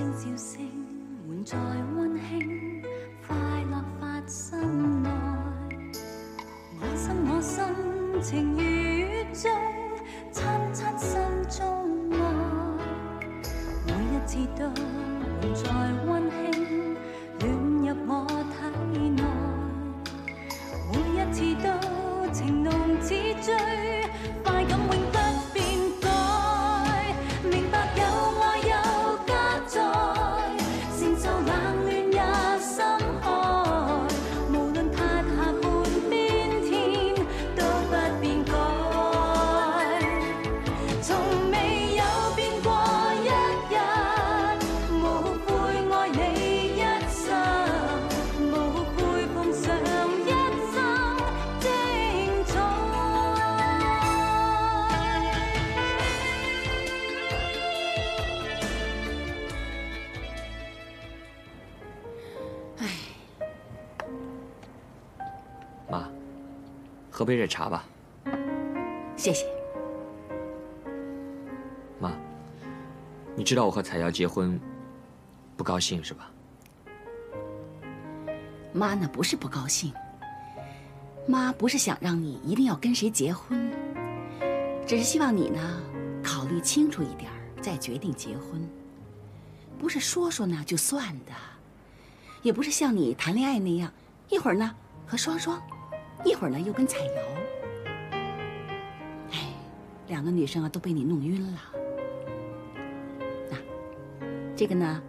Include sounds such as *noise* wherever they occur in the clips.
声笑声，满载温馨，快乐发心内。我心我心，情愿喝杯热茶吧。谢谢。妈，你知道我和彩瑶结婚，不高兴是吧？妈呢不是不高兴，妈不是想让你一定要跟谁结婚，只是希望你呢考虑清楚一点再决定结婚，不是说说呢就算的，也不是像你谈恋爱那样，一会儿呢和双双，一会儿呢又跟彩瑶，哎，两个女生啊都被你弄晕了。那这个呢，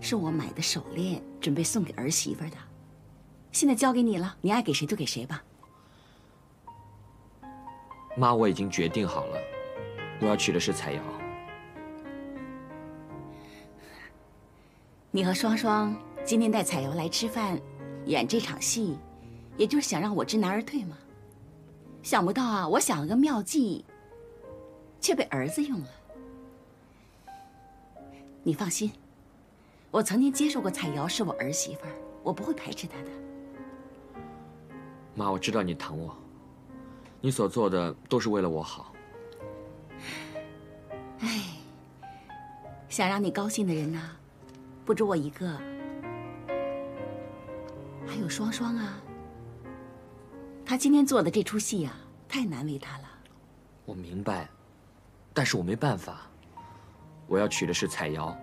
是我买的手链，准备送给儿媳妇的。现在交给你了，你爱给谁就给谁吧。妈，我已经决定好了，我要娶的是彩瑶。你和双双今天带彩瑶来吃饭，演这场戏，也就是想让我知难而退嘛。想不到啊，我想了个妙计，却被儿子用了。你放心，我曾经接受过彩瑶是我儿媳妇儿，我不会排斥她的。妈，我知道你疼我，你所做的都是为了我好。哎，想让你高兴的人呐、不止我一个，还有双双啊。他今天做的这出戏啊，太难为他了。我明白，但是我没办法。我要娶的是彩瑶，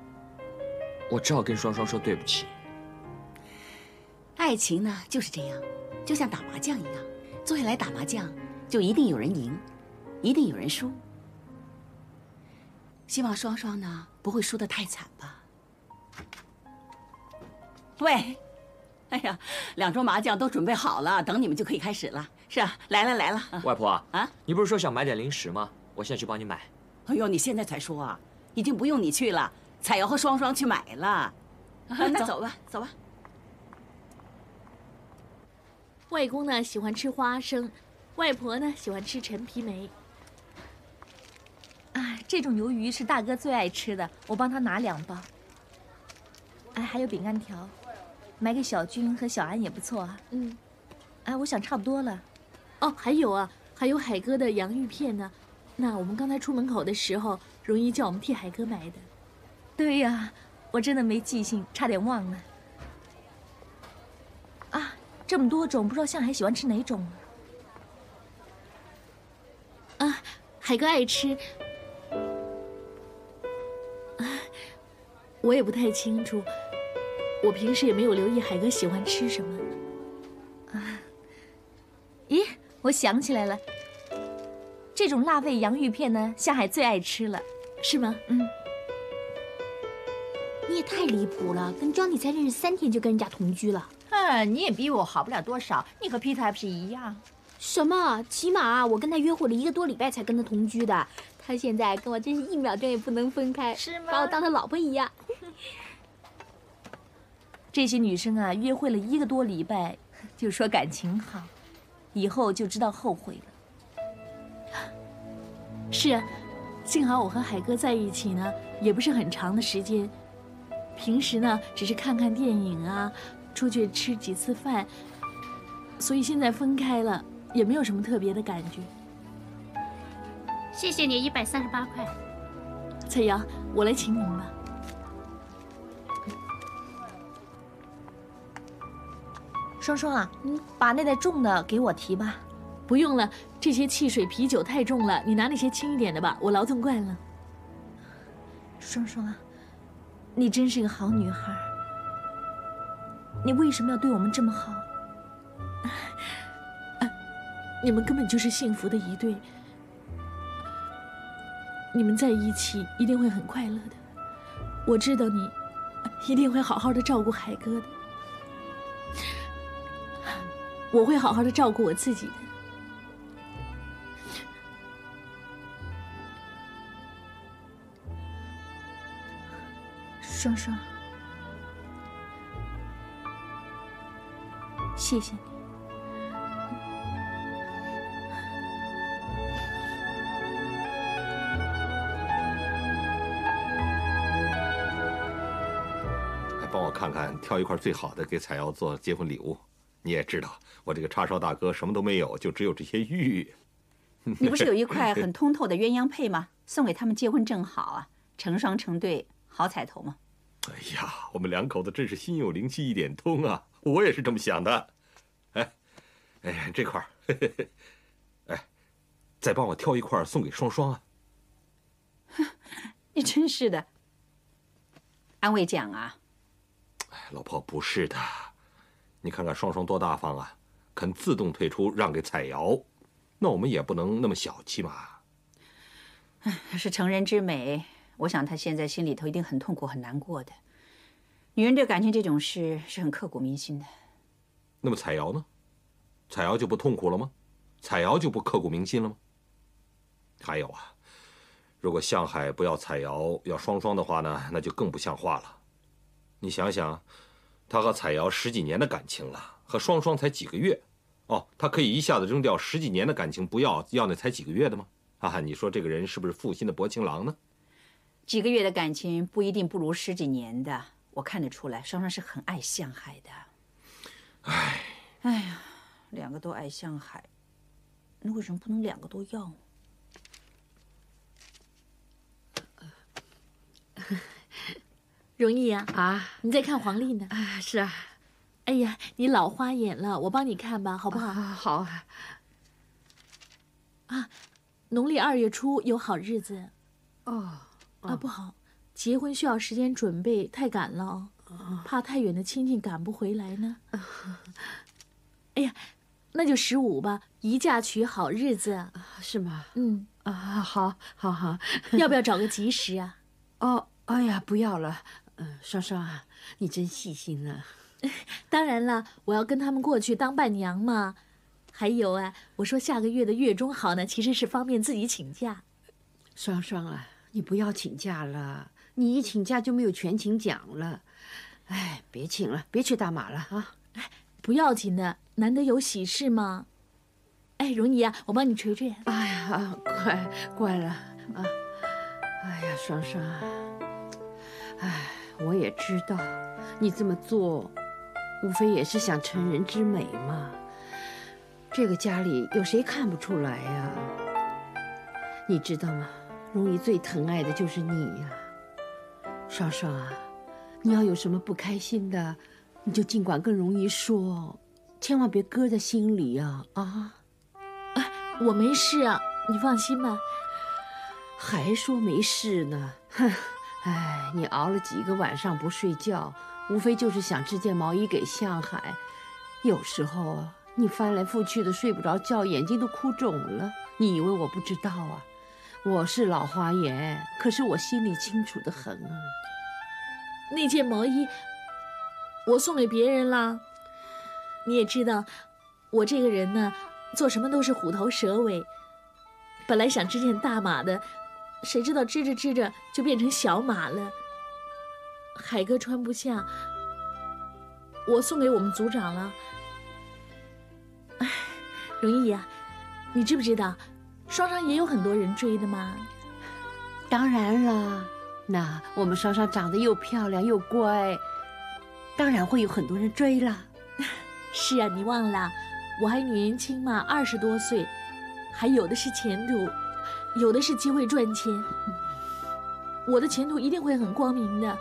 我只好跟双双说对不起。爱情呢就是这样，就像打麻将一样，坐下来打麻将，就一定有人赢，一定有人输。希望双双呢不会输得太惨吧。喂，*laughs* 哎呀，两桌麻将都准备好了，等你们就可以开始了。是啊，来了来了。外婆啊，你不是说想买点零食吗？我现在去帮你买。哎呦，你现在才说啊，已经不用你去了，彩瑶和双双去买了。那走吧，走吧。外公呢喜欢吃花生，外婆呢喜欢吃陈皮梅。啊，这种鱿鱼是大哥最爱吃的，我帮他拿两包。哎，还有饼干条，买给小军和小安也不错啊。嗯，哎，我想差不多了。哦，还有啊，还有海哥的洋芋片呢。那我们刚才出门口的时候，容易叫我们替海哥买的。对呀，我真的没记性，差点忘了。啊，这么多种，不知道向海喜欢吃哪种啊？啊，海哥爱吃。啊，我也不太清楚，我平时也没有留意海哥喜欢吃什么。啊，咦，我想起来了，这种辣味洋芋片呢，向海最爱吃了，是吗？嗯。你也太离谱了，跟 Johnny 才认识三天就跟人家同居了。嗯，你也比我好不了多少，你和 Peter 还不是一样？什么？起码我跟他约会了一个多礼拜才跟他同居的，他现在跟我真是一秒钟也不能分开，是吗？把我当他老婆一样。这些女生啊，约会了一个多礼拜，就说感情好，以后就知道后悔了。是啊，幸好我和海哥在一起呢，也不是很长的时间。平时呢，只是看看电影啊，出去吃几次饭，所以现在分开了，也没有什么特别的感觉。谢谢你一百三十八块，彩瑶，我来请你们吧。双双啊，嗯，把那袋重的给我提吧。不用了，这些汽水、啤酒太重了，你拿那些轻一点的吧，我劳动惯了。双双啊，你真是个好女孩。你为什么要对我们这么好？*laughs* 你们根本就是幸福的一对，你们在一起一定会很快乐的。我知道你一定会好好的照顾海哥的，我会好好的照顾我自己的。双双，谢谢你。还帮我看看，挑一块最好的给彩瑶做结婚礼物。你也知道，我这个叉烧大哥什么都没有，就只有这些玉。你不是有一块 *laughs* 很通透的鸳鸯佩吗？送给他们结婚正好啊，成双成对，好彩头嘛。哎呀，我们两口子真是心有灵犀一点通啊！我也是这么想的。哎，哎，这块儿，哎，再帮我挑一块送给双双啊。你真是的，安慰奖啊！哎，老婆不是的，你看看双双多大方啊，肯自动退出让给彩瑶，那我们也不能那么小气嘛。哎，是成人之美，我想她现在心里头一定很痛苦、很难过的。女人对感情这种事是很刻骨铭心的。那么彩瑶呢？彩瑶就不痛苦了吗？彩瑶就不刻骨铭心了吗？还有啊，如果向海不要彩瑶，要双双的话呢，那就更不像话了。你想想，他和彩瑶十几年的感情了，和双双才几个月，哦，他可以一下子扔掉十几年的感情不要，要那才几个月的吗？啊，你说这个人是不是负心的薄情郎呢？几个月的感情不一定不如十几年的，我看得出来，双双是很爱向海的。哎，哎呀，两个都爱向海，那为什么不能两个都要呢？*laughs* 容易呀、啊你在看黄历呢？啊，是啊，哎呀，你老花眼了，我帮你看吧，好不好？啊好啊，啊农历二月初有好日子哦，啊，不好，结婚需要时间准备，太赶了哦，怕太远的亲戚赶不回来呢。*laughs* 哎呀，那就十五吧，宜嫁娶好日子。是吗？嗯，啊，好，好，好，*laughs* 要不要找个吉时啊？哦，哎呀，不要了，嗯，双双啊，你真细心啊。*laughs* 当然了，我要跟他们过去当伴娘嘛。还有啊，我说下个月的月中好呢，其实是方便自己请假。双双啊，你不要请假了，你一请假就没有全勤奖了。哎，别请了，别去大马了啊。哎不要紧的，难得有喜事嘛。哎，容姨啊，我帮你捶捶。哎呀，乖乖了啊！哎呀，双双啊，哎，我也知道，你这么做，无非也是想成人之美嘛。这个家里有谁看不出来呀？你知道吗？容姨最疼爱的就是你呀，双双啊，你要有什么不开心的，你就尽管跟容姨说，千万别搁在心里呀啊！我没事啊，你放心吧。还说没事呢，哼！*laughs* 哎，你熬了几个晚上不睡觉，无非就是想织件毛衣给向海。有时候啊，你翻来覆去的睡不着觉，眼睛都哭肿了。你以为我不知道啊？我是老花眼，可是我心里清楚的很啊。那件毛衣我送给别人了。你也知道，我这个人呢，做什么都是虎头蛇尾。本来想织件大码的，谁知道织着织着就变成小马了。海哥穿不下，我送给我们组长了。哎，容易呀、你知不知道，双双也有很多人追的吗？当然了，那我们双双长得又漂亮又乖，当然会有很多人追了。*laughs* 是啊，你忘了，我还年轻嘛，二十多岁，还有的是前途，有的是机会赚钱。我的前途一定会很光明的，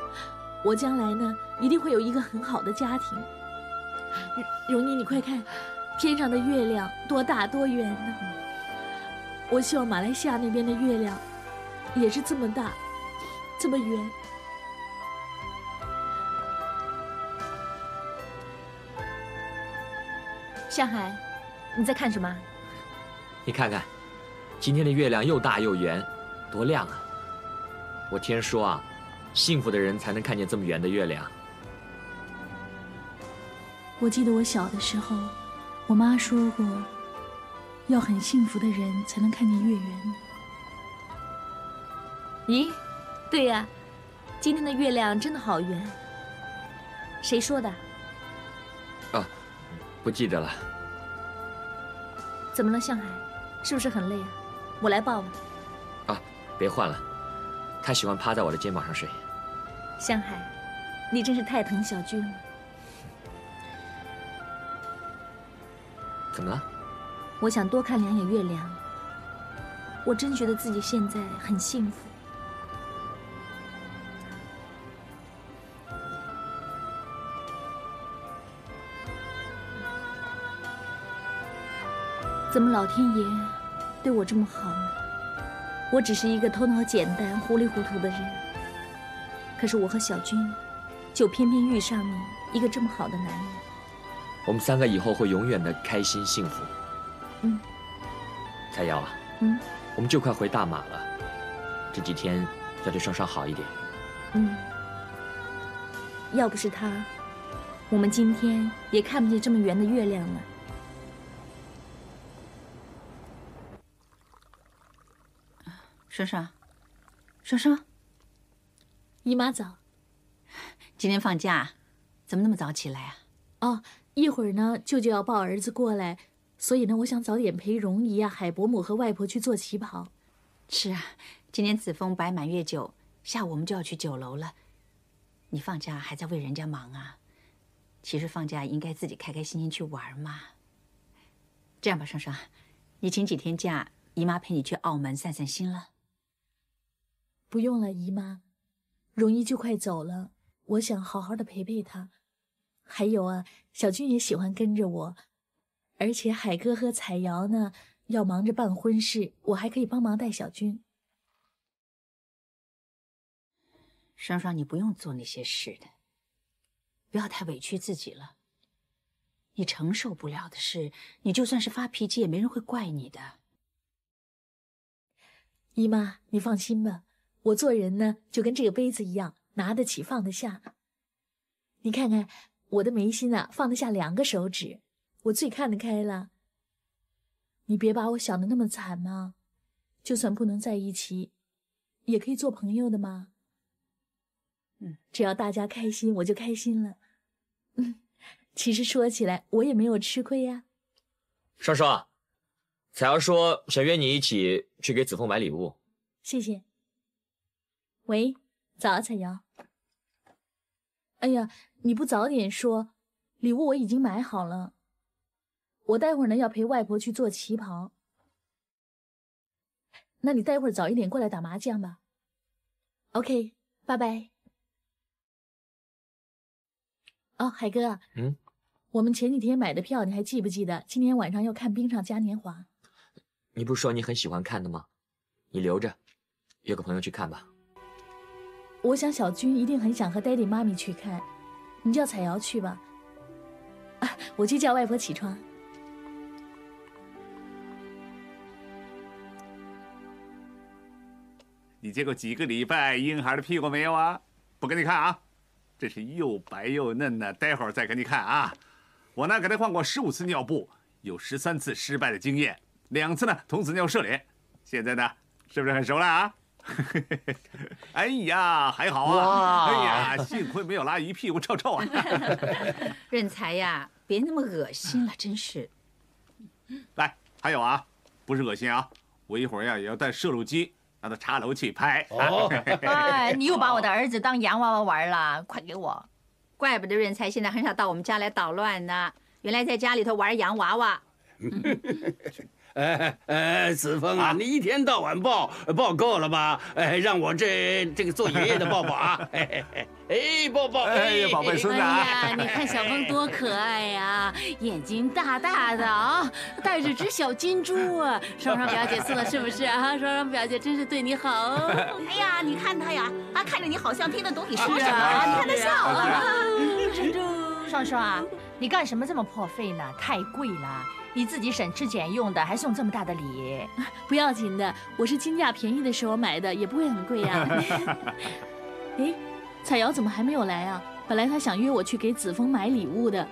我将来呢，一定会有一个很好的家庭。荣妮，你快看，天上的月亮多大多圆呢！我希望马来西亚那边的月亮也是这么大，这么圆。向海，你在看什么？你看看，今天的月亮又大又圆，多亮啊！我听人说啊，幸福的人才能看见这么圆的月亮。我记得我小的时候，我妈说过，要很幸福的人才能看见月圆。咦，对呀，今天的月亮真的好圆。谁说的？啊，不记得了。怎么了，向海？是不是很累啊？我来抱吧。啊，别换了，他喜欢趴在我的肩膀上睡。向海，你真是太疼小军了。怎么了？我想多看两眼月亮。我真觉得自己现在很幸福。怎么老天爷对我这么好呢？我只是一个头脑简单、糊里糊涂的人，可是我和小军就偏偏遇上你一个这么好的男人。我们三个以后会永远的开心幸福。嗯。彩瑶啊，嗯，我们就快回大马了，这几天要对双双好一点。嗯。要不是他，我们今天也看不见这么圆的月亮了。双双，双双，姨妈早。今天放假，怎么那么早起来啊？哦，一会儿呢，舅舅要抱儿子过来，所以呢，我想早点陪荣姨啊、海伯母和外婆去做旗袍。是啊，今天子枫摆满月酒，下午我们就要去酒楼了。你放假还在为人家忙啊？其实放假应该自己开开心心去玩嘛。这样吧，双双，你请几天假，姨妈陪你去澳门散散心了。不用了，姨妈，荣姨就快走了，我想好好的陪陪他。还有啊，小军也喜欢跟着我，而且海哥和彩瑶呢要忙着办婚事，我还可以帮忙带小军。双双，你不用做那些事的，不要太委屈自己了。你承受不了的事，你就算是发脾气，也没人会怪你的。姨妈，你放心吧。我做人呢，就跟这个杯子一样，拿得起放得下。你看看我的眉心啊，放得下两个手指，我最看得开了。你别把我想的那么惨嘛，就算不能在一起，也可以做朋友的嘛。嗯，只要大家开心，我就开心了。嗯，其实说起来，我也没有吃亏呀。双双，彩瑶说想约你一起去给子枫买礼物。谢谢。喂，早啊，彩瑶。哎呀，你不早点说，礼物我已经买好了。我待会儿呢要陪外婆去做旗袍。那你待会儿早一点过来打麻将吧。OK，拜拜。哦，海哥，嗯，我们前几天买的票你还记不记得？今天晚上要看冰上嘉年华。你不是说你很喜欢看的吗？你留着，约个朋友去看吧。我想小军一定很想和爹地妈咪去看，你叫彩瑶去吧。啊，我去叫外婆起床。你见过几个礼拜婴孩的屁股没有啊？不给你看啊，这是又白又嫩的，待会儿再给你看啊。我呢给他换过十五次尿布，有十三次失败的经验，两次呢童子尿射脸，现在呢是不是很熟了啊？*laughs* 哎呀，还好啊！哎呀，幸亏没有拉一屁股臭臭啊！*laughs* 润才呀，别那么恶心了，真是。来，还有啊，不是恶心啊，我一会儿呀也要带摄录机，让他插楼去拍。*laughs* 哎，你又把我的儿子当洋娃娃玩了，快给我！怪不得润才现在很少到我们家来捣乱呢，原来在家里头玩洋娃娃。哎哎，子枫啊，你一天到晚抱抱够了吧？哎，让我这这个做爷爷的抱抱啊！哎 *laughs* 哎哎，抱抱！哎呀，宝贝孙子！呀，你看小峰多可爱呀，*laughs* 眼睛大大的啊，带着只小金珠啊。双双表姐送的是不是 *laughs* 啊？双双表姐真是对你好哦。哎呀，你看他呀，啊，看着你好像听得懂你说是什么啊你看他笑啊。双双啊，你干什么这么破费呢？太贵了，你自己省吃俭用的，还送这么大的礼。不要紧的，我是金价便宜的时候买的，也不会很贵呀、*laughs* 哎，彩瑶怎么还没有来啊？本来她想约我去给子枫买礼物的，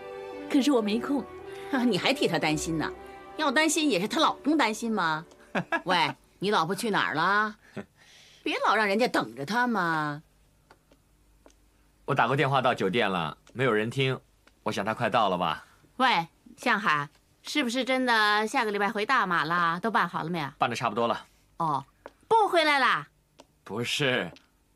可是我没空。啊你还替她担心呢？要担心也是她老公担心吗？喂，你老婆去哪儿了？别老让人家等着她嘛。我打过电话到酒店了，没有人听。我想她快到了吧？喂，向海，是不是真的下个礼拜回大马了？都办好了没有？办的差不多了。哦，不回来啦？不是，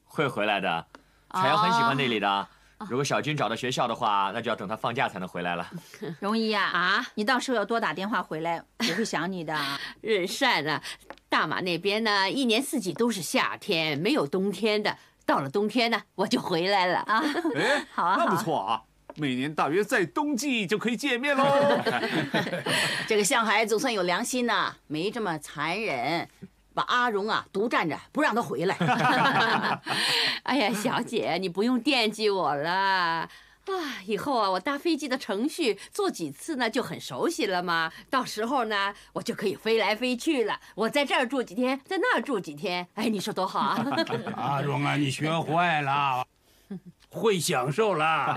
会回来的。彩瑶很喜欢那里的。哦如果小军找到学校的话，那就要等他放假才能回来了。*laughs* 容易呀啊，你到时候要多打电话回来，我会想你的。*laughs* 仁善啊，大马那边呢，一年四季都是夏天，没有冬天的。到了冬天呢，我就回来了啊。哎，*laughs* 好啊，那不。错啊，每年大约在冬季就可以见面喽。*laughs* 这个向海总算有良心呐、没这么残忍，把阿荣啊独占着，不让他回来。*laughs* 哎呀，小姐，你不用惦记我了。啊，以后啊，我搭飞机的程序做几次呢，就很熟悉了嘛。到时候呢，我就可以飞来飞去了。我在这儿住几天，在那儿住几天，哎，你说多好啊！*laughs* 阿荣啊，你学坏了，会享受了。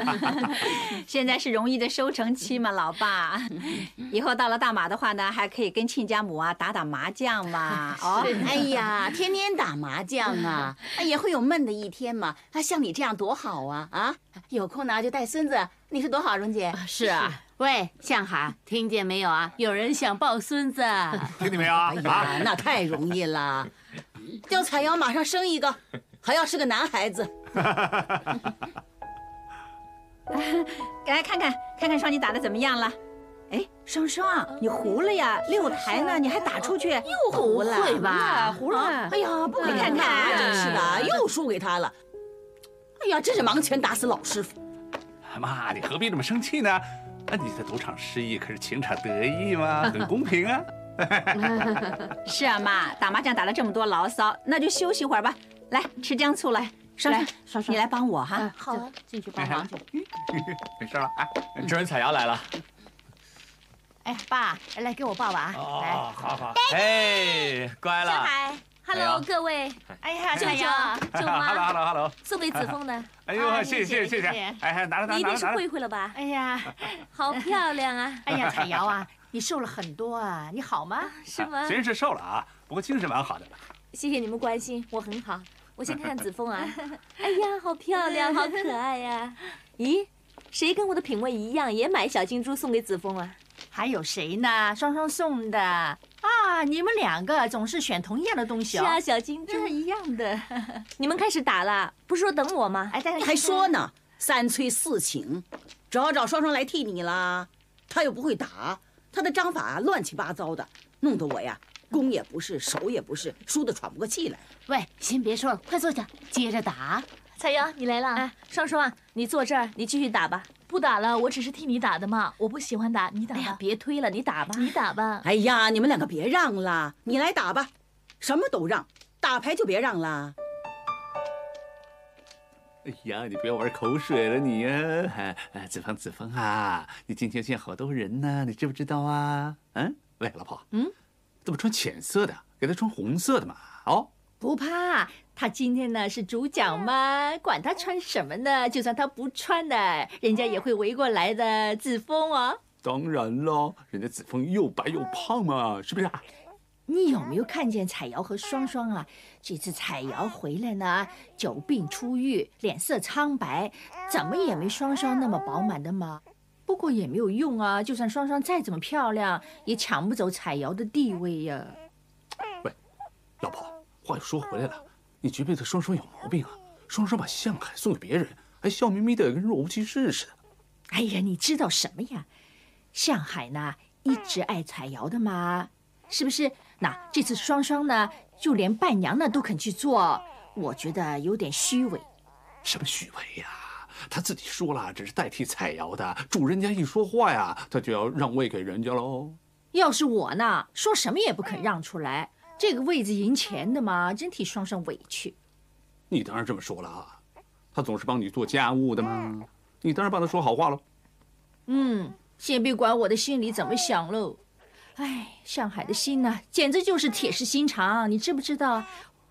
*laughs* 现在是容易的收成期嘛，老爸。*laughs* 以后到了大马的话呢，还可以跟亲家母啊打打麻将嘛。哦，哎呀，天天打麻将啊，啊也会有闷的一天嘛。啊，像你这样多好啊啊！有空呢就带孙子，你说多好，荣姐。是啊，喂，向海，听见没有啊？有人想抱孙子。*laughs* 听见没有啊？哎呀，那太容易了，叫彩瑶马上生一个，还要是个男孩子。*laughs* 来看看看看双你打的怎么样了？哎，双双，你糊了呀！六台呢，你还打出去？又糊了会吧？糊了。哎呀，不给看看啊，真是的，又输给他了。哎呀，真是盲拳打死老师傅。妈，你何必这么生气呢？啊，你在赌场失意，可是情场得意嘛，很公平啊。*laughs* 是啊，妈，打麻将打了这么多牢骚，那就休息会儿吧。来吃姜醋来，双双，你来帮我哈。好，进去帮忙去。*laughs* 没事了哎，主人彩瑶来了。哎，爸，来给我抱抱啊！哦，好好。哎，乖了。小海，Hello，各位。哎呀，舅舅，*laughs* 舅妈，Hello，Hello。送给子枫的。哎呦，谢谢谢谢谢谢。哎，拿着拿着。一定是慧慧了吧？哎呀，*laughs* 好漂亮啊！哎呀，彩瑶啊，你瘦了很多啊，你好吗？是吗？虽然是瘦了啊，不过精神蛮好的。谢谢你们关心，我很好。我先看看子枫啊，*laughs* 哎呀，好漂亮，好可爱呀、咦，谁跟我的品味一样，也买小金珠送给子枫啊？还有谁呢？双双送的啊！你们两个总是选同样的东西哦。是啊，小金珠是一样的。你们开始打了，不是说等我吗？哎，但是你还说呢，三催四请，找找双双来替你啦。他又不会打，他的章法乱七八糟的，弄得我呀攻也不是，守也不是，输得喘不过气来。喂，先别说了，快坐下，接着打。彩瑶，你来了。哎，双双，你坐这儿，你继续打吧。不打了，我只是替你打的嘛。我不喜欢打，你打吧。哎呀，别推了，你打吧。你打吧。哎呀，你们两个别让了，你来打吧，什么都让，打牌就别让了。哎呀，你不要玩口水了你呀！哎哎，子枫子枫啊，你今天见好多人呢，你知不知道啊？嗯，喂，老婆，嗯，怎么穿浅色的？给他穿红色的嘛。哦，不怕，他今天呢是主角嘛，管他穿什么呢？就算他不穿的，人家也会围过来的。子枫哦，当然了，人家子枫又白又胖嘛，是不是啊？你有没有看见彩瑶和双双啊？这次彩瑶回来呢，久病初愈，脸色苍白，怎么也没双双那么饱满的嘛。不过也没有用啊，就算双双再怎么漂亮，也抢不走彩瑶的地位呀。喂，老婆，话又说回来了，你觉不觉得双双有毛病啊？双双把向海送给别人，还笑眯眯的，跟若无其事似的。哎呀，你知道什么呀？向海呢，一直爱彩瑶的嘛。是不是？那这次双双呢，就连伴娘呢都肯去做，我觉得有点虚伪。什么虚伪呀？他自己说了，只是代替彩瑶的，主人家一说话呀，他就要让位给人家喽。要是我呢，说什么也不肯让出来，这个位子赢钱的嘛，真替双双委屈。你当然这么说了啊，他总是帮你做家务的嘛，你当然帮他说好话喽。嗯，先别管我的心里怎么想喽。哎，上海的心呐，简直就是铁石心肠，你知不知道？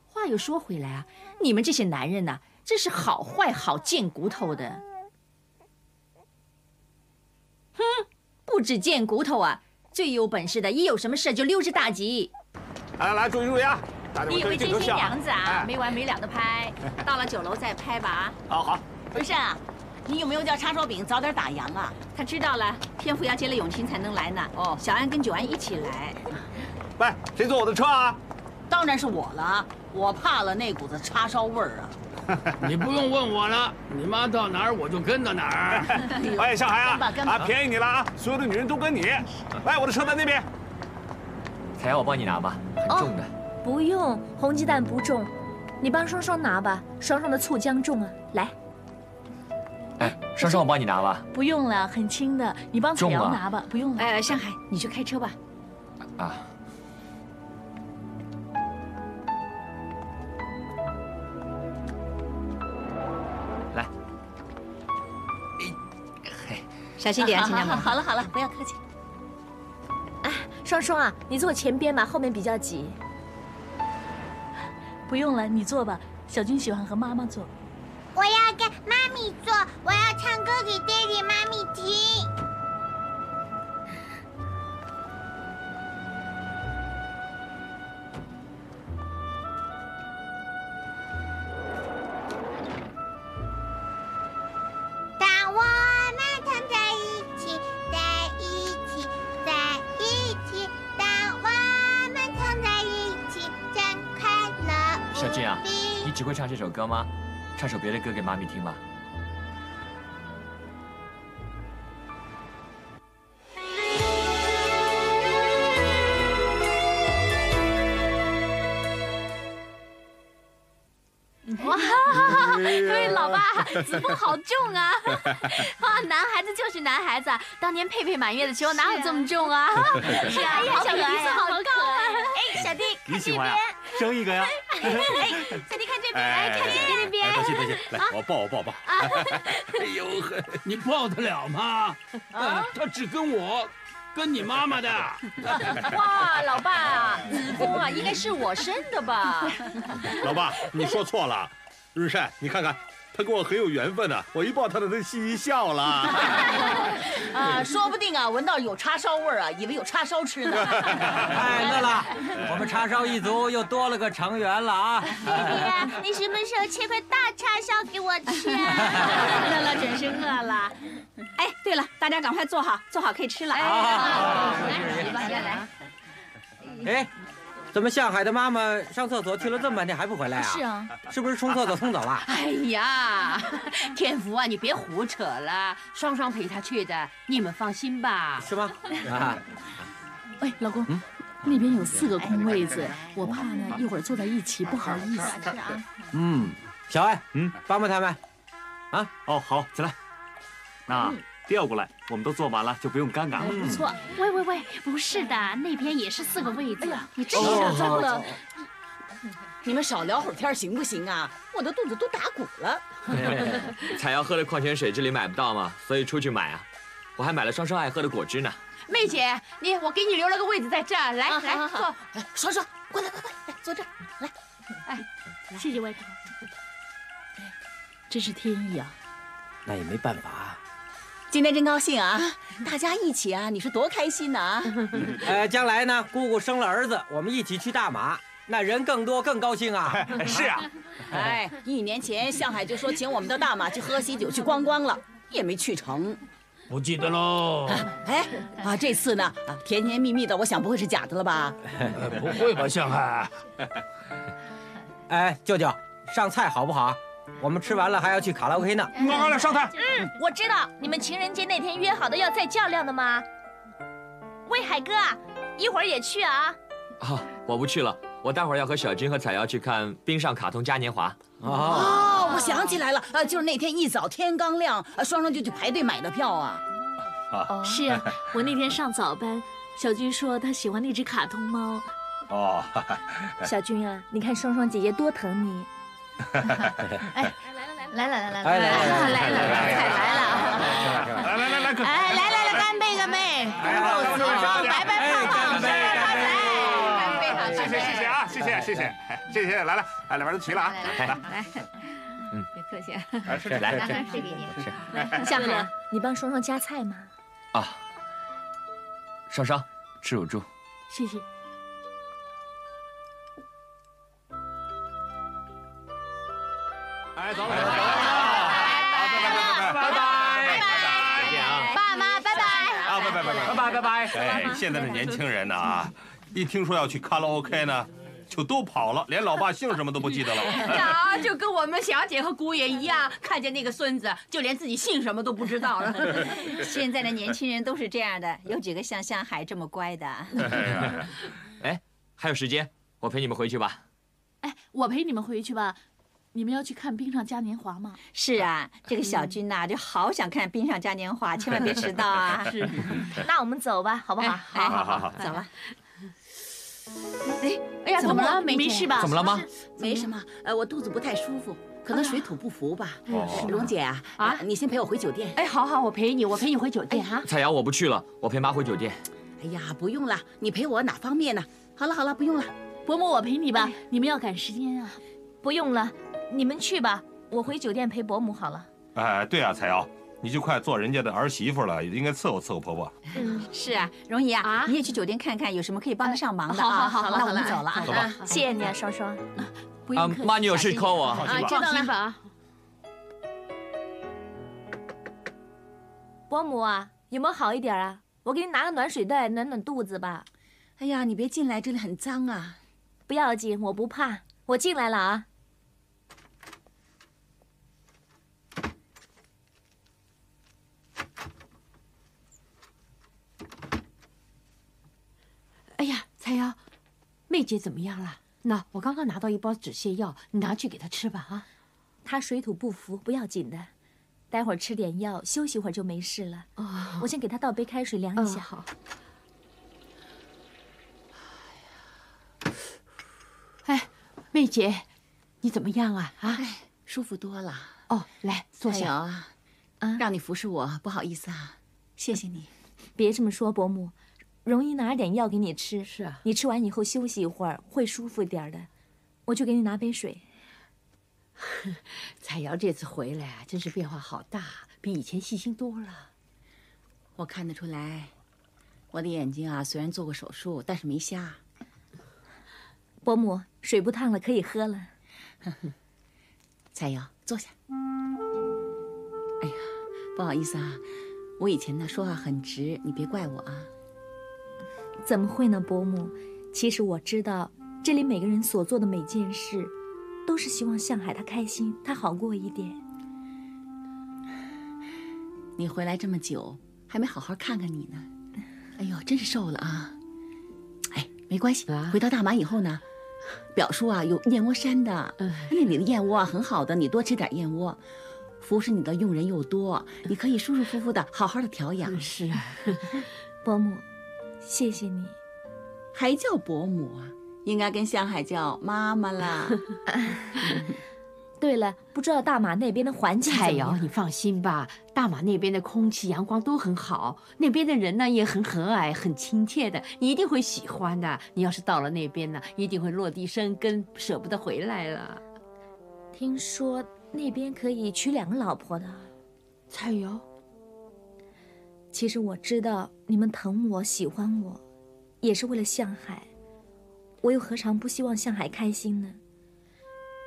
话又说回来啊，你们这些男人呐，真是好坏好贱骨头的。哼，不止贱骨头啊，最有本事的，一有什么事就溜之大吉。来来来，注意注意啊！你以为这些娘子啊，没完没了的拍，到了酒楼再拍吧啊！*laughs* 好好。文善啊，你有没有叫叉烧饼早点打烊啊？他知道了，天父要接了永清才能来呢。哦，小安跟九安一起来。喂，谁坐我的车啊？当然是我了，我怕了那股子叉烧味儿啊。*laughs* 你不用问我了，你妈到哪儿我就跟到哪儿。*laughs* 哎，上海啊，啊，便宜你了啊！所有的女人都跟你。来，我的车在那边。彩瑶，我帮你拿吧，很重的。不用，红鸡蛋不重，你帮双双拿吧。双双的醋浆重啊，来。哎，双双，我帮你拿吧。不用了，很轻的，你帮彩瑶拿吧，不用了。哎，上海，你去开车吧。啊。小心点，亲家母。好了好了，不要客气。哎，双双啊，你坐前边吧，后面比较挤。不用了，你坐吧。小军喜欢和妈妈坐。我要跟妈咪坐，我要唱歌给爹地妈咪听。只会唱这首歌吗？唱首别的歌给妈咪听吧。哇，各位老爸，子枫好重啊！啊，男孩子就是男孩子，当年佩佩满月的时候哪有这么重啊？是啊，小弟鼻子好高啊！哎，小弟，你喜欢呀？生一个呀！哎，小弟看这边，来看这边。别谢别谢，来，我抱我抱抱。哎呦呵，*laughs* 你抱得了吗？啊，他只跟我。跟你妈妈的。*laughs* 哇，老爸，子枫啊，应该是我生的吧？老爸，你说错了。润善，你看看，他跟我很有缘分呢。我一抱他，他都嘻嘻笑了。*laughs* 啊，说不定啊，闻到有叉烧味儿啊，以为有叉烧吃呢。*laughs* 哎，乐乐，我们叉烧一族又多了个成员了啊！弟弟啊，你什么时候切块大叉烧给我吃啊？*laughs* 乐乐真是饿了。哎，对了，大家赶快坐好，坐好可以吃了好！来，大家来。哎，怎么向海的妈妈上厕所去了这么半天还不回来啊？是啊，是不是冲厕所冲走了？哎呀，*laughs* 天福啊，你别胡扯了，双双陪他去的，你们放心吧。是吗？啊。*laughs* 哎，老公，那边有四个空位子，我怕呢一会儿坐在一起不好意思。啊。嗯，小艾，嗯，帮帮他们。啊，哦，好，起来。那调过来，我们都坐满了，就不用尴尬了。不错。喂喂喂，不是的，那边也是四个位子。你真是糟了！你们少聊会儿天行不行啊？我的肚子都打鼓了。彩瑶喝的矿泉水这里买不到嘛，所以出去买啊。我还买了双双爱喝的果汁呢。妹姐，你我给你留了个位子在这儿，来来坐。双双，过来快快来坐这儿来。哎，谢谢外婆。真是天意啊！那也没办法。今天真高兴啊！大家一起啊，你说多开心呐！*laughs* 呃，将来呢，姑姑生了儿子，我们一起去大马，那人更多更高兴啊！*laughs* 是啊，*laughs* 哎，一年前向海就说请我们到大马去喝喜酒、去观光了，也没去成，不记得喽。哎，啊，这次呢，啊，甜甜蜜蜜的，我想不会是假的了吧？不会吧，向海？哎，舅舅，上菜好不好？我们吃完了还要去卡拉 OK 呢。快快来上台。嗯，我知道你们情人节那天约好的要再较量的吗？喂，海哥，一会儿也去啊。啊，我不去了，我待会儿要和小军和彩瑶去看冰上卡通嘉年华。哦，我想起来了，呃，就是那天一早天刚亮，呃双双就去排队买的票啊。是啊，我那天上早班，小军说他喜欢那只卡通猫。哦，小军啊，你看双双姐姐多疼你。哎，来来来来了来来来来来来快来了啊！来来来来，可哎，来来来，干杯干杯！肉丝双白白胖胖，生日快乐！干杯好，谢谢谢谢啊，谢谢谢谢，哎谢谢，来了，哎，两边都齐了啊，来来来，嗯，别客气，来吃来拿水给你。夏海，你帮双双夹菜吗？啊，双双，吃乳猪。谢谢。拜，走了，拜拜，拜拜，拜拜，拜拜，爸妈，拜拜，啊，拜拜，拜拜，拜拜，拜拜，哎，现在的年轻人呢啊，一听说要去卡拉 OK 呢。就都跑了，连老爸姓什么都不记得了。早就跟我们小姐和姑爷一样，看见那个孙子，就连自己姓什么都不知道了。*laughs* 现在的年轻人都是这样的，有几个像向海这么乖的？哎，还有时间，我陪你们回去吧。哎，我陪你们回去吧，你们要去看冰上嘉年华吗？是啊，这个小军呐、就好想看冰上嘉年华，千万别迟到啊！*laughs* 是，*laughs* 那我们走吧，好不好？哎好好好，走了。哎，哎呀，怎么了，梅姐？没事吧？怎么了吗？没什么，呃，我肚子不太舒服，可能水土不服吧。哦蓉姐啊，啊呃你先陪我回酒店。哎，好好，我陪你，我陪你回酒店啊。彩瑶，我不去了，我陪妈回酒店。哎呀，不用了，你陪我哪方面呢？好了好了，不用了。伯母，我陪你吧。你们要赶时间啊。不用了，你们去吧，我回酒店陪伯母好了。哎，对啊，彩瑶，你就快做人家的儿媳妇了，应该伺候伺候婆婆。是啊，容姨啊，啊你也去酒店看看，有什么可以帮得上忙的好啊？好好好那我们走了啊。走吧。谢谢你啊，双双。啊不用客气。妈，你有事 call 我。啊，知道了吧？啊。伯母啊，有没有好一点啊？我给你拿个暖水袋暖暖肚子吧。哎呀，你别进来，这里很脏啊。不要紧，我不怕。我进来了啊。哎呀，彩瑶，妹姐怎么样了？那我刚刚拿到一包止泻药，你拿去给她吃吧啊。她水土不服，不要紧的。待会儿吃点药，休息会儿就没事了。哦，我先给她倒杯开水凉一嗯，下。好。哎，妹姐，你怎么样啊？啊？舒服多了。哦，来坐下。啊，啊让你服侍我，不好意思啊，谢谢你。别这么说，伯母，容易拿点药给你吃。是啊，你吃完以后休息一会儿，会舒服一点的。我去给你拿杯水。*laughs* 彩瑶这次回来啊，真是变化好大，比以前细心多了。我看得出来，我的眼睛啊，虽然做过手术，但是没瞎。伯母，水不烫了，可以喝了。*laughs* 彩瑶，坐下。哎呀，不好意思啊，我以前呢说话很直，你别怪我啊。怎么会呢，伯母？其实我知道，这里每个人所做的每件事，都是希望向海他开心，他好过一点。你回来这么久，还没好好看看你呢。*laughs* 哎呦，真是瘦了啊！哎，没关系，啊回到大马以后呢，表叔啊有燕窝山的，嗯那里的燕窝啊很好的，你多吃点燕窝。服侍你的佣人又多，你可以舒舒服服的好好的调养。是啊，*laughs* 伯母，谢谢你。还叫伯母啊？应该跟向海叫妈妈啦。*laughs* 对了，不知道大马那边的环境彩瑶，怎么样？你放心吧，大马那边的空气、阳光都很好，那边的人呢也很和蔼、很亲切的，你一定会喜欢的。你要是到了那边呢，一定会落地生根，舍不得回来了。听说那边可以娶两个老婆的。彩瑶，其实我知道你们疼我、喜欢我，也是为了向海。我又何尝不希望向海开心呢？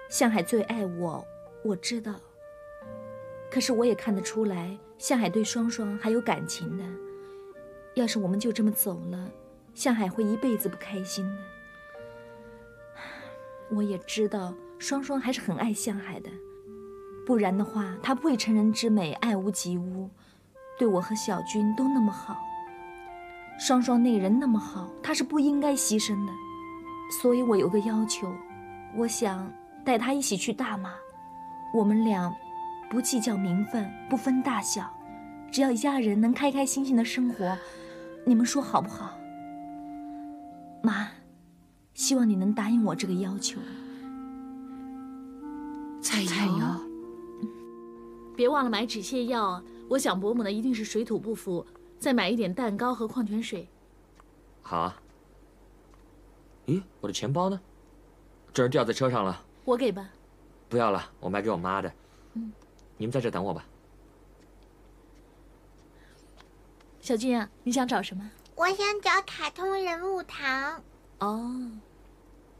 向海最爱我，我知道。可是我也看得出来，向海对双双还有感情的。要是我们就这么走了，向海会一辈子不开心的。我也知道双双还是很爱向海的，不然的话，他不会成人之美，爱屋及乌。对我和小军都那么好，双双那个人那么好，他是不应该牺牲的。所以我有个要求，我想带他一起去大马，我们俩不计较名分，不分大小，只要一家人能开开心心的生活，你们说好不好？妈，希望你能答应我这个要求。彩瑶，别忘了买止泻药啊！我想伯母呢一定是水土不服，再买一点蛋糕和矿泉水。好啊。咦，我的钱包呢？这人掉在车上了。我给吧。不要了，我买给我妈的。嗯。你们在这等我吧。小俊啊，你想找什么？我想找卡通人物糖。哦。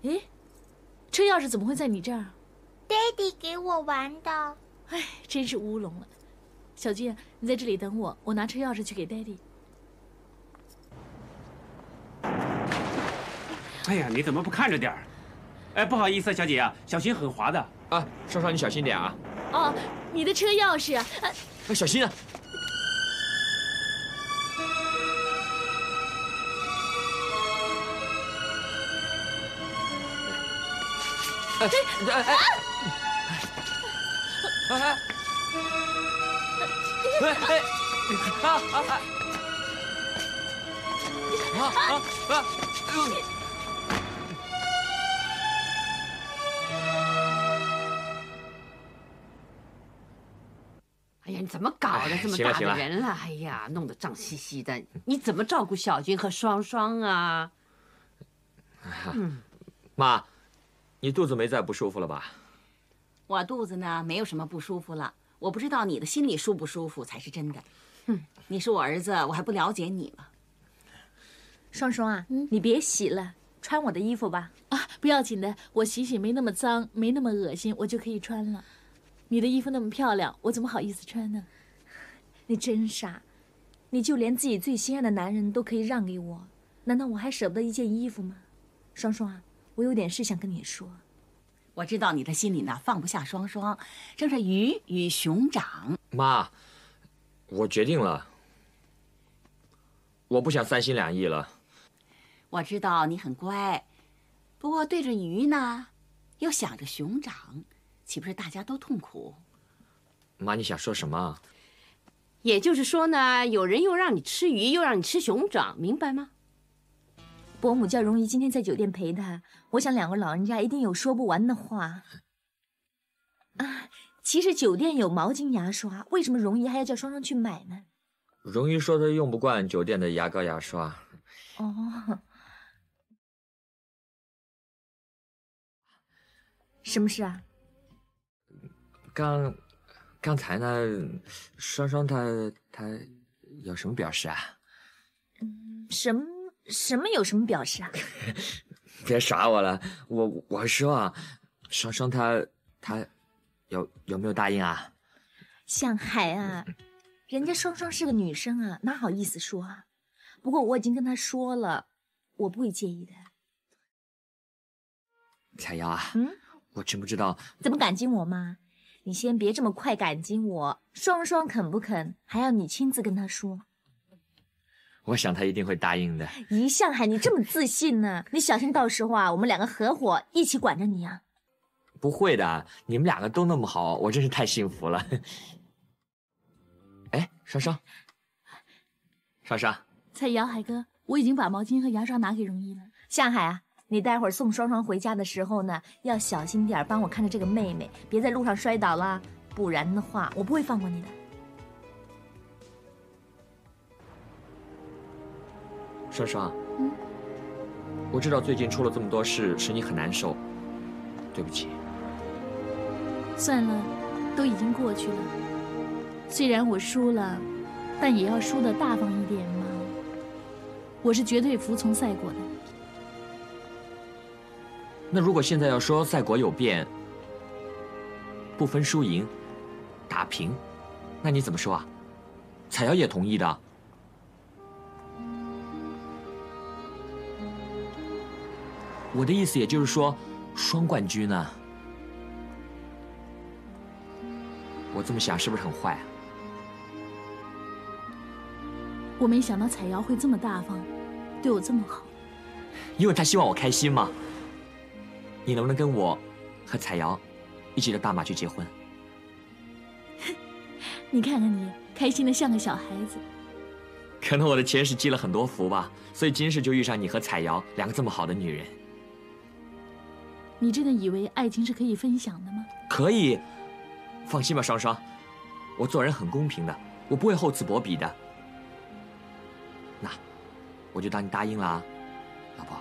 诶，车钥匙怎么会在你这儿？爹地给我玩的。哎，真是乌龙了。小俊，你在这里等我，我拿车钥匙去给 Daddy。哎呀，你怎么不看着点儿？哎，不好意思，小姐啊，小心很滑的。啊，双双你小心点啊。哦，你的车钥匙。哎，小心啊！哎哎哎哎！哎哎！哎哎！啊啊啊！啊啊啊！哎呀，你怎么搞的？这么大的人了，哎呀，弄得脏兮兮的。你怎么照顾小军和双双啊？嗯，妈，你肚子没再不舒服了吧？我肚子呢，没有什么不舒服了。我不知道你的心里舒不舒服才是真的。哼，你是我儿子，我还不了解你吗？双双啊，你别洗了，穿我的衣服吧。啊，不要紧的，我洗洗没那么脏，没那么恶心，我就可以穿了。你的衣服那么漂亮，我怎么好意思穿呢？你真傻，你就连自己最心爱的男人都可以让给我，难道我还舍不得一件衣服吗？双双啊，我有点事想跟你说。我知道你的心里呢放不下双双，正是鱼与熊掌。妈，我决定了，我不想三心两意了。我知道你很乖，不过对着鱼呢，又想着熊掌，岂不是大家都痛苦？妈，你想说什么？也就是说呢，有人又让你吃鱼，又让你吃熊掌，明白吗？伯母叫荣姨今天在酒店陪他，我想两个老人家一定有说不完的话。啊，其实酒店有毛巾、牙刷，为什么荣姨还要叫双双去买呢？荣姨说她用不惯酒店的牙膏、牙刷。哦，什么事啊？刚，刚才呢，双双她她有什么表示啊？嗯，什么？什么有什么表示啊？*laughs* 别耍我了，我我说啊，双双她她有有没有答应啊？向海啊，人家双双是个女生啊，哪好意思说啊？不过我已经跟他说了，我不会介意的。彩瑶啊，嗯，我真不知道怎么感激我吗？你先别这么快感激我，双双肯不肯还要你亲自跟她说。我想他一定会答应的。一向海，你这么自信呢？*laughs* 你小心到时候啊，我们两个合伙一起管着你啊。不会的，你们两个都那么好，我真是太幸福了。哎，双双，双双，蔡瑶，海哥，我已经把毛巾和牙刷拿给容易了。向海啊，你待会儿送双双回家的时候呢，要小心点，帮我看着这个妹妹，别在路上摔倒了，不然的话，我不会放过你的。双双，嗯，我知道最近出了这么多事，使你很难受，对不起。算了，都已经过去了。虽然我输了，但也要输得大方一点嘛。我是绝对服从赛果的。那如果现在要说赛果有变，不分输赢，打平，那你怎么说啊？彩瑶也同意的。我的意思也就是说，双冠军呢？我这么想是不是很坏啊？我没想到彩瑶会这么大方，对我这么好。因为她希望我开心嘛。你能不能跟我和彩瑶一起到大马去结婚？*laughs* 你看看你，开心的像个小孩子。可能我的前世积了很多福吧，所以今世就遇上你和彩瑶两个这么好的女人。你真的以为爱情是可以分享的吗？可以，放心吧，双双，我做人很公平的，我不会厚此薄彼的。那，我就当你答应了啊，老婆。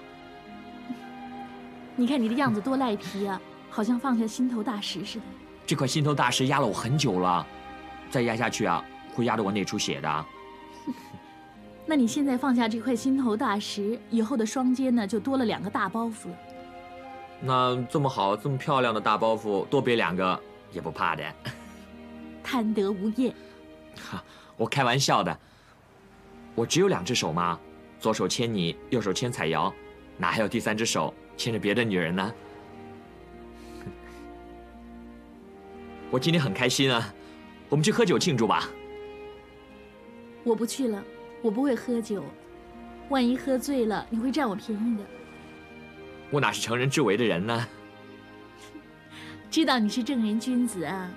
你看你的样子多赖皮啊，好像放下心头大石似的。这块心头大石压了我很久了，再压下去啊，会压得我内出血的。*laughs* 那你现在放下这块心头大石，以后的双肩呢，就多了两个大包袱了。那这么好、这么漂亮的大包袱，多背两个也不怕的。贪得无厌。哈，我开玩笑的。我只有两只手嘛，左手牵你，右手牵彩瑶，哪还有第三只手牵着别的女人呢？*laughs* 我今天很开心啊，我们去喝酒庆祝吧。我不去了，我不会喝酒，万一喝醉了，你会占我便宜的。我哪是成人之为的人呢？知道你是正人君子啊，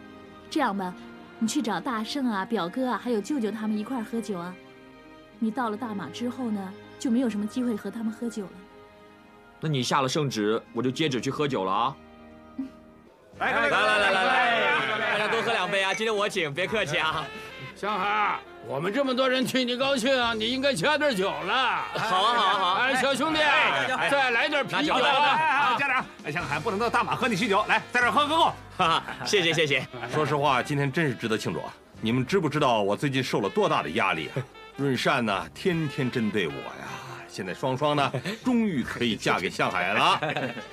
这样吧，你去找大圣啊、表哥啊，还有舅舅他们一块儿喝酒啊。你到了大马之后呢，就没有什么机会和他们喝酒了。那你下了圣旨，我就接着去喝酒了啊！来来来来来来，大家多喝两杯啊！今天我请，别客气啊。香海，我们这么多人替你高兴啊，你应该加点酒了。好啊好啊好啊！哎，小兄弟，再来点啤酒啊！加点。哎，香海不能到大马喝你酗酒，来，在这喝个够。哈哈，谢谢谢谢。说实话，今天真是值得庆祝啊！你们知不知道我最近受了多大的压力啊？润善呢，天天针对我呀。现在双双呢，*laughs* 终于可以嫁给向海了。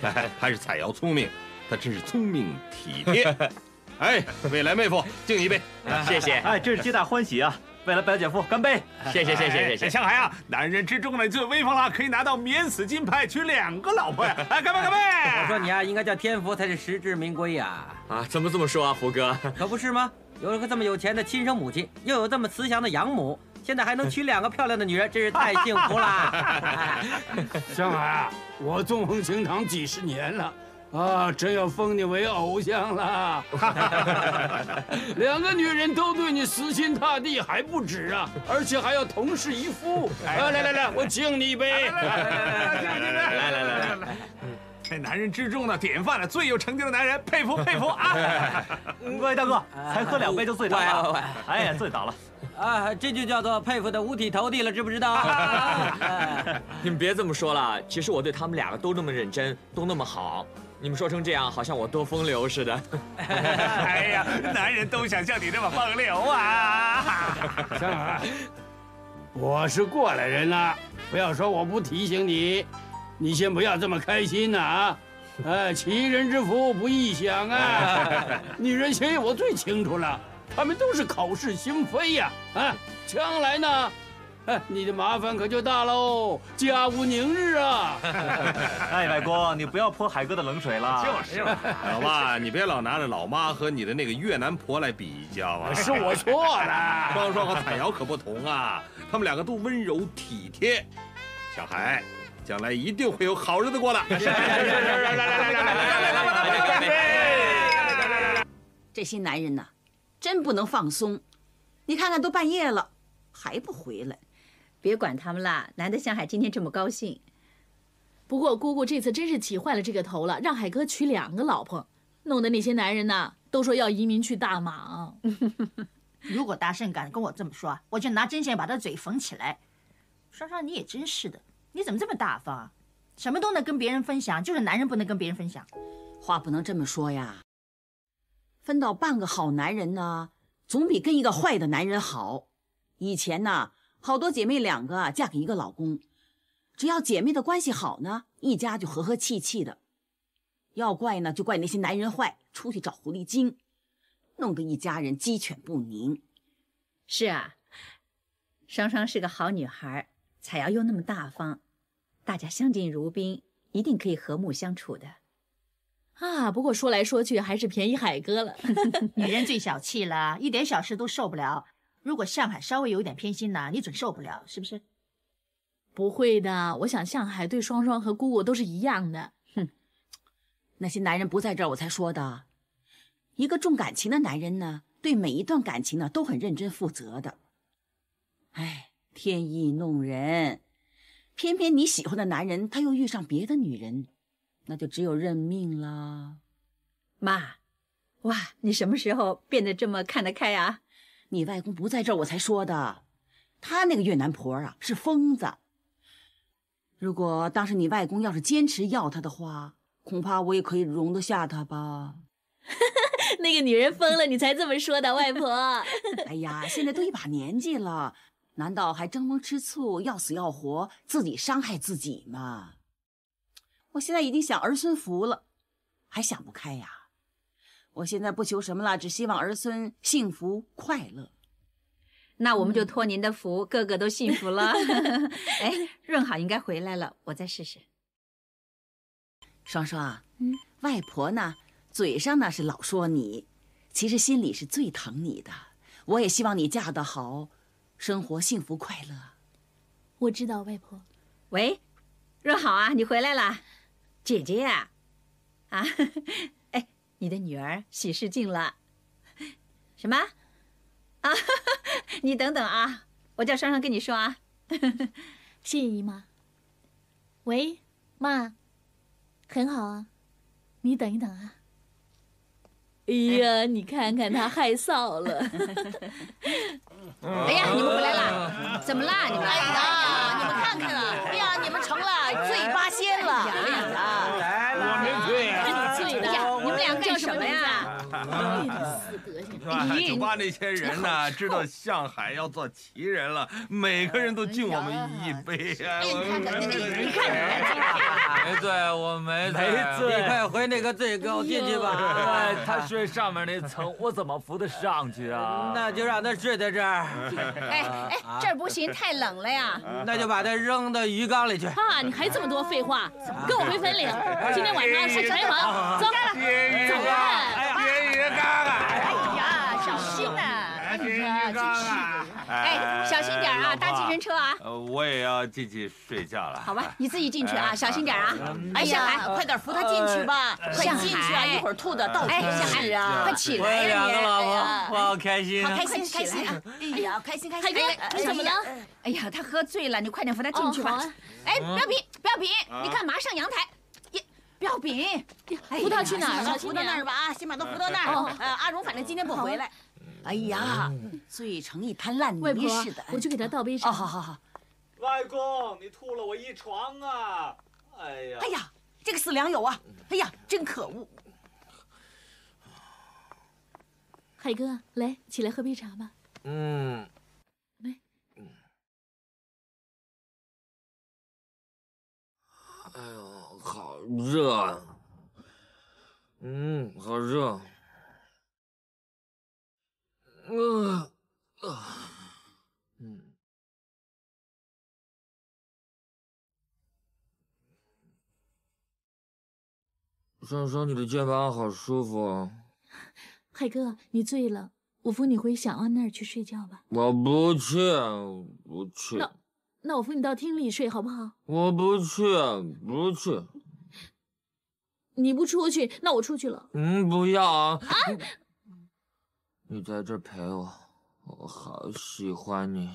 哎，还是彩瑶聪明，她真是聪明体贴。*laughs* 哎，未来妹夫，敬你一杯，谢谢。哎，真是皆大欢喜啊！为了表姐夫，干杯！*laughs* 谢谢谢谢谢谢。向海啊，男人之中呢最威风了，可以拿到免死金牌，娶两个老婆呀！哎，干杯干杯！*laughs* 我说你啊，应该叫天福才是实至名归呀！啊，怎么这么说啊，福哥？可不是吗？有了个这么有钱的亲生母亲，又有这么慈祥的养母，现在还能娶两个漂亮的女人，真是太幸福了。*laughs* 向海啊，我纵横情场几十年了。啊，真要封你为偶像了！*laughs* 两个女人都对你死心塌地还不止啊，而且还要同室一夫。来来来来，我敬你一杯！来来来来来来，这男人之中的典范了，最有成就的男人，佩服佩服啊！各位大哥，才喝两杯就醉倒了，哎呀，醉倒了。啊，这就叫做佩服的五体投地了，知不知道？你们别这么说了，其实我对他们两个都那么认真，都那么好。你们说成这样，好像我多风流似的。*laughs* 哎呀，男人都想像你这么风流啊！香儿，我是过来人了，不要说我不提醒你。你先不要这么开心呐啊！哎，其人之福不易享啊！*laughs* 女人心我最清楚了，她们都是口是心非呀！啊，将来呢？*laughs* 你的麻烦可就大喽，家无宁日啊！*laughs* 哎，外公，你不要泼海哥的冷水了。就是，*laughs* 老爸，你别老拿着老妈和你的那个越南婆来比较啊。是我错了。双双和彩瑶可不同啊，他们两个都温柔体贴。小海，将来一定会有好日子过的。来来来来来来来来！这些男人呐，真不能放松。你看看，都半夜了，还不回来。别管他们啦，难得向海今天这么高兴。不过姑姑这次真是起坏了这个头了，让海哥娶两个老婆，弄得那些男人呐都说要移民去大马。*laughs* 如果大圣敢跟我这么说，我就拿针线把他嘴缝起来。双双，你也真是的，你怎么这么大方？什么都能跟别人分享，就是男人不能跟别人分享。话不能这么说呀。分到半个好男人呢，总比跟一个坏的男人好。以前呢。好多姐妹两个嫁给一个老公，只要姐妹的关系好呢，一家就和和气气的。要怪呢，就怪那些男人坏，出去找狐狸精，弄得一家人鸡犬不宁。是啊，双双是个好女孩，彩瑶又那么大方，大家相敬如宾，一定可以和睦相处的。啊，不过说来说去还是便宜海哥了。*laughs* *laughs* 女人最小气了，一点小事都受不了。如果向海稍微有一点偏心呢，你准受不了，是不是？不会的，我想向海对双双和姑姑都是一样的。哼，那些男人不在这儿，我才说的。一个重感情的男人呢，对每一段感情呢都很认真负责的。哎，天意弄人，偏偏你喜欢的男人他又遇上别的女人，那就只有认命了。妈，哇，你什么时候变得这么看得开啊？你外公不在这儿，我才说的。他那个越南婆啊，是疯子。如果当时你外公要是坚持要她的话，恐怕我也可以容得下他吧。*laughs* 那个女人疯了，你才这么说的，外婆。*laughs* 哎呀，现在都一把年纪了，难道还争风吃醋、要死要活、自己伤害自己吗？我现在已经享儿孙福了，还想不开呀？我现在不求什么了，只希望儿孙幸福快乐。那我们就托您的福，个个都幸福了。*laughs* *laughs* 哎，润好应该回来了，我再试试。双双，嗯，外婆呢，嘴上呢是老说你，其实心里是最疼你的。我也希望你嫁得好，生活幸福快乐。我知道，外婆。喂，润好啊，你回来了，姐姐呀，*laughs* 啊，哎，你的女儿喜事近了。*laughs* 什么？啊，*laughs* 你等等啊，我叫双双跟你说啊。谢 *laughs* 谢姨妈。喂，妈。很好啊，你等一等啊。哎呀，你看看他害臊了。哎呀，你们回来啦，怎么啦？你们哎呀，你们看看啊，哎呀，你们成了醉八仙了。叫什么呀死德行！就怕那些人呢，*laughs* 知道向海要做奇人了，每个人都敬我们一杯啊！你看，没醉，我没醉，没醉。你快回那个最高进去吧。他睡上面那层，我怎么扶得上去啊？*laughs* 那就让他睡在这儿。*laughs* 哎哎，这儿不行，太冷了呀。那就把他扔到鱼缸里去。啊，你还这么多废话？跟我回坟岭，今天晚上是柴房，走，走哎小心点啊，搭计程车啊！呃，我也要进去睡觉了。好吧，*laughs* 你自己进去啊，小心点啊！哎呀，快点扶他进去吧，快进去啊！一会儿吐的到处都是啊！快起来呀！两个老婆，我好开心，好开心，开心啊！哎呀，开心开心！海哥，你怎么了？哎呀，他喝醉了，你快点扶他进去吧。哎，不要比，不要比，你干嘛上阳台？彪炳，扶他去哪儿了？扶到那儿吧啊！先把他扶到那儿。呃，阿荣反正今天不回来。哎呀，醉成一滩烂泥似的。我去给他倒杯茶。哦，好好好。外公，你吐了我一床啊！哎呀，哎呀，这个死良友啊！哎呀，真可恶。海哥，来，起来喝杯茶吧。嗯。来。哎呦，好热！嗯，好热。嗯啊，嗯。双双，你的肩膀好舒服啊。*laughs* 海哥，你醉了，我扶你回小安那儿去睡觉吧。我不去，不去。那那我扶你到厅里睡好不好？我不去，不去。*laughs* 你不出去，那我出去了。嗯，不要啊！你在这陪我，我好喜欢你。